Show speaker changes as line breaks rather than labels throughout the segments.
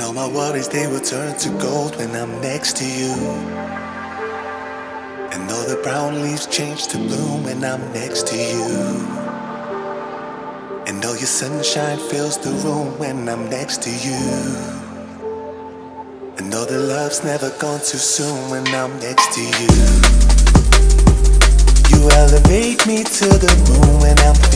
And all my worries, they will turn to gold when I'm next to you. And all the brown leaves change to bloom when I'm next to you. And all your sunshine fills the room when I'm next to you. And all the love's never gone too soon when I'm next to you. You elevate me to the moon when I'm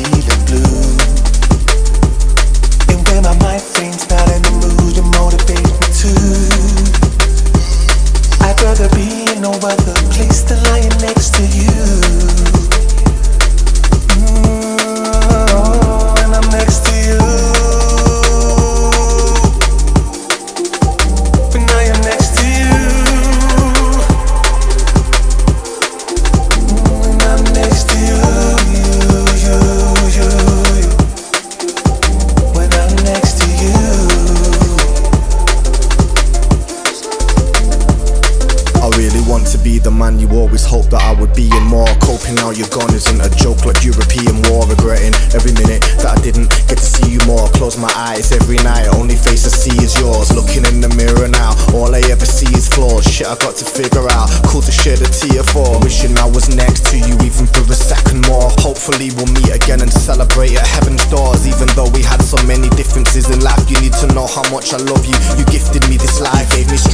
the
man you always hoped that I would be and more. Coping now you're gone isn't a joke like European war. Regretting every minute that I didn't get to see you more. Close my eyes every night, only face I see is yours. Looking in the mirror now, all I ever see is flaws. Shit I got to figure out. Cool to shed a tear for. Wishing I was next to you even for a second more. Hopefully we'll meet again and celebrate at heaven's doors. Even though we had so many differences in life, you need to know how much I love you. You gifted me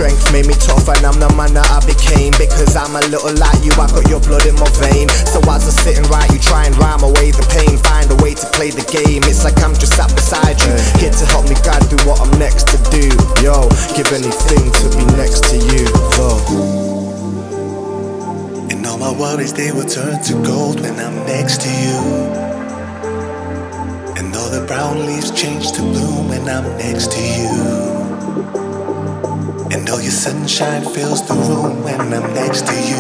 strength, made me tough, and I'm the man that I became. Because I'm a little like you, I got your blood in my vein. So as I sit and write, you try and rhyme away the pain. Find a way to play the game. It's like I'm just sat beside you, here to help me guide through what I'm next to do. Yo, give anything to be next to you, though.
And all my worries, they will turn to gold when I'm next to you. And all the brown leaves change to bloom when I'm next to you. And all your sunshine fills the room when I'm next to you.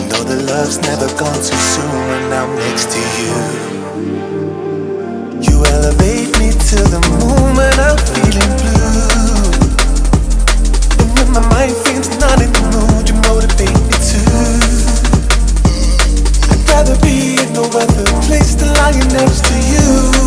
And all the love's never gone too soon when I'm next to you. You elevate me to the moon when I'm feeling blue. And when my mind feels not in the mood, you motivate me too. I'd rather be in no other place than lying next to you.